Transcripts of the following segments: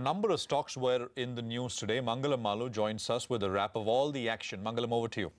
A number of stocks were in the news today. Mangalam Maloo joins us with a wrap of all the action. Mangalam, over to you.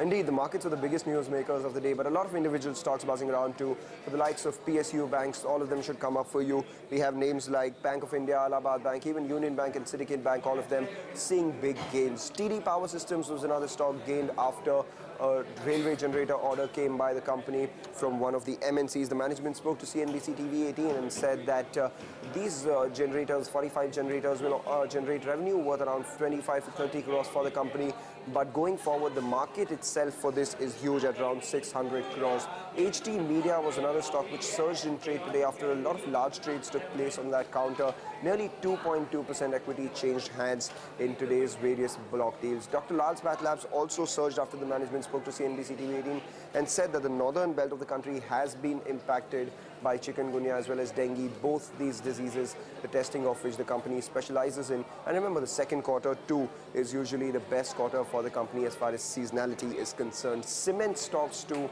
Indeed, the markets are the biggest news makers of the day, but a lot of individual stocks buzzing around too. For the likes of PSU banks, all of them should come up for you. We have names like Bank of India, Allahabad Bank, even Union Bank and Syndicate Bank, all of them seeing big gains. TD Power Systems was another stock gained after a railway generator order came by the company from one of the MNCs. The management spoke to CNBC TV 18 and said that uh, these uh, generators, 45 generators, will uh, generate revenue worth around 25 to 30 crores for the company. But going forward, the market itself for this is huge at around 600 crores. HT Media was another stock which surged in trade today after a lot of large trades took place on that counter. Nearly 2.2% equity changed hands in today's various block deals. Dr. Lal's Path Labs also surged after the management spoke to CNBC TV 18 and said that the northern belt of the country has been impacted by chikungunya as well as dengue, both these diseases, the testing of which the company specializes in. And remember, the second quarter too is usually the best quarter for the company as far as seasonality is concerned. Cement stocks too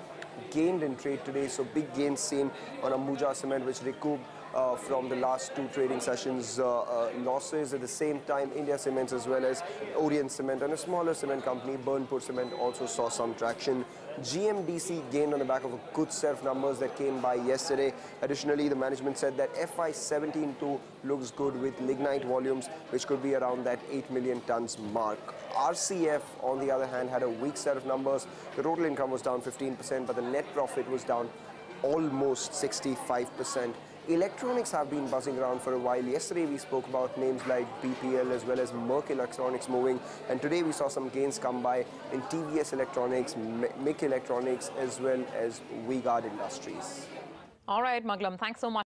gained in trade today, so big gains seen on Ambuja Cement, which recouped uh, from the last two trading sessions uh, uh, losses. At the same time, India Cements as well as Orient Cement and a smaller cement company, Burnpur Cement, also saw some traction. GMDC gained on the back of a good set of numbers that came by yesterday. Additionally, the management said that FY17 too looks good with lignite volumes, which could be around that 8 million tons mark. RCF, on the other hand, had a weak set of numbers. The total income was down 15%, but the net profit was down almost 65%. Electronics have been buzzing around for a while. Yesterday we spoke about names like BPL as well as MIRC Electronics moving and today we saw some gains come by in TVS Electronics, MIC Electronics as well as V-Guard Industries. All right, Mangalam, thanks so much.